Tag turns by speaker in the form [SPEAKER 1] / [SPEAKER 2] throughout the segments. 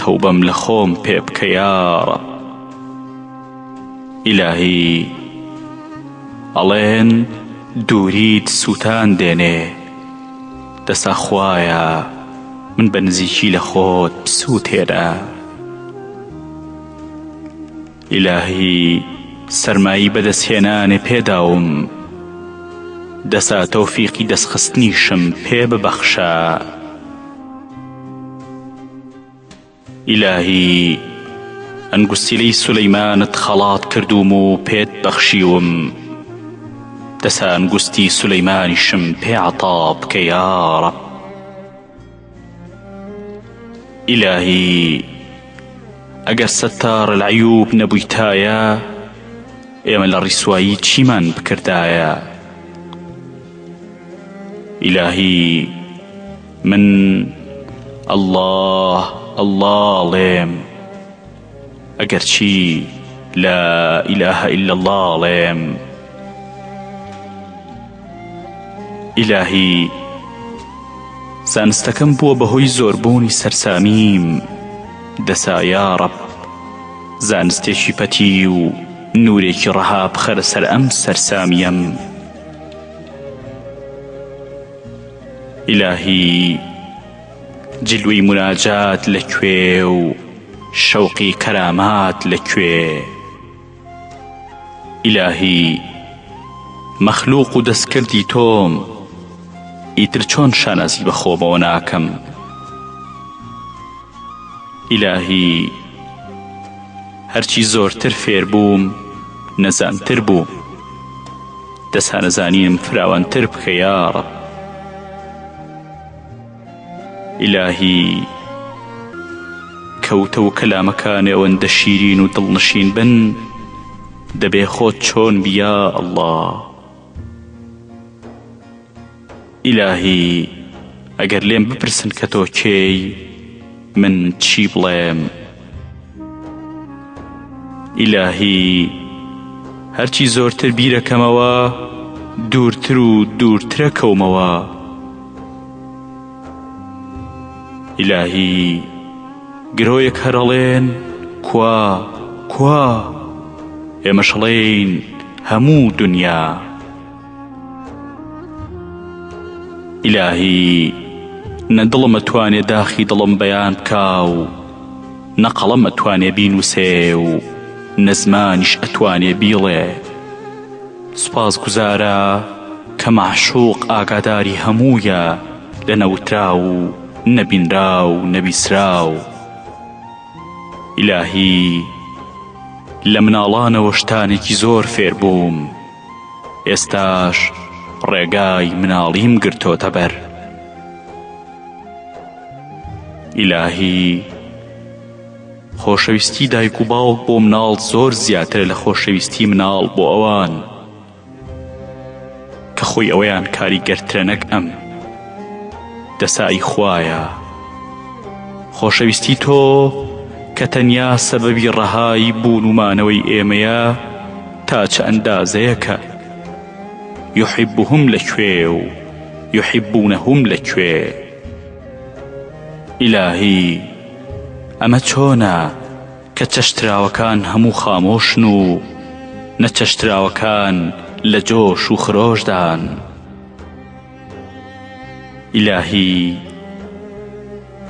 [SPEAKER 1] تەوبەم لە خۆم پێ بکە یاڕەب. ئیلاهی ئەڵێن دووریت سووتان دێنێ دەسا خوایە من بە نزیکی لە خۆت بسووتێنە. ئیلاهی سەرمایی بەدەست هێنانێ پێ داوم دەسا تۆفیقی دەست خستنیشم پێ ببەخشە ئیلاهی ئەنگوستیلەی سولەیمانت خەڵات کردووم و پێت بەخشیوم دەسا ئەنگوستی سولەیمانیشم پێ عەتابکە یاڕەب ئیلاهی ئەگەر ستار العیوب نەبویتایە ئێمە لە ڕیسوایی چیمان بکردایە ئیلاهی من اللە اللە ڵێم ئەگەرچی لا ئیلاهە ئیلا اللە ئەڵێم ئیلاهی زانستەکەم بووە بەهۆی زۆربوونی سەرسامیم دەسا یا ڕەب زانستێکی پەتی و نورێکی ڕەها بخەرە سەر ئەم سەرسامیەم ئیلاهی جلوی موناجات لە کوێ و شەوقی کەرامات لە کوێ؟ ئیلاهی مەخلوق و دەستکردی تۆم ئیتر چۆن شانازی بە خۆمەوە ناکەم؟ ئیلاهی هەرچی زۆرتر فێر بووم نەزانتر بووم دەسانەزانینم فراوانتر بکە یاڕەب ئیلاهی کەوتە و کەلامەکانێ ئەوەندە شیرین و دڵنشین بن دەبێ خۆت چۆن بی یا ئەڵڵا ئیلاهی ئەگەر لێم بپرسن کە تۆ کێی من چی بڵێم ئیلاهی هەرچی زۆرتر بیرەکەمەوە دوورتر و دوورترەکەومەوە ئیلاهی گرۆیەک هەرەڵێن کوا کوا ئێمەشڵێین هەموو دنیا. ئیلاهی نە دڵم ئەتوانێ داخی دڵم بەیان بکا و نە قەڵەم ئەتوانێ بینووسێ و نە زمانیش ئەتوانێ بیڵێ سوپاس گوزارە کە مەعشوق ئاگاداری هەموویە لە نەوتراو و نەبینراو و نەبیسراو ئیلاهی لە مناڵانەوە شتانێکی زۆر فێر بووم ئێستاش ڕێگای مناڵیم گرتۆتە بەر ئیلاهی خۆشەویستی دایک و باوک بۆ مناڵ زۆر زیاترە لە خۆشەویستی مناڵ بۆ ئەوان کە خۆی ئەوەیان کاریگەرترە نەک ئەم دەسایی خوایە خۆشەویستی تۆ کە تەنیا سەبەبی ڕەهایی بوون و مانەوەی ئێمەیە تا چ ئەندازەیەکە یحبهم لە کوێ و یحبونهم لە کوێ ئیلاهی ئەمە چۆنە کە چەشتراوەکان هەموو خامۆشن و نەچەشتراوەکان لە جۆش و خرۆشدان ئیلاهی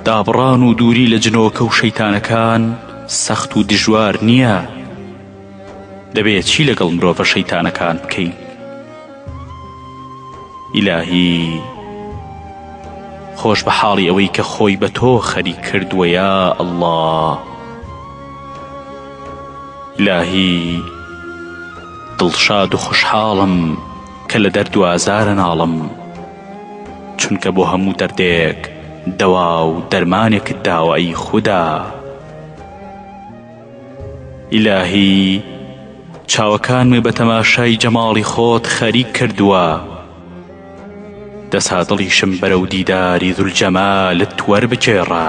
[SPEAKER 1] دابڕان و دووری لە جنۆکە و شەیتانەکان سەخت و دژوار نییە؟ دەبێ چی لەگەڵ مرۆڤە شەیتانەکان بکەین ئیلاهی خۆش بە حاڵی ئەوەی کە خۆی بە تۆ خەریک کردووە یا ئەڵڵا ئیلاهی دڵشاد و خوشحاڵم کە لە دەرد و ئازارە ناڵم چونکە بۆ هەموو دەردێک دەوا و دەرمانێکت داوە ئەی خودا. ئیلاهی چاوەکانمی بە تەماشای جەماڵی خۆت خەریک کردووە دەسا دڵیشم بەرەو دیداری زولجەمالت وەربگێڕە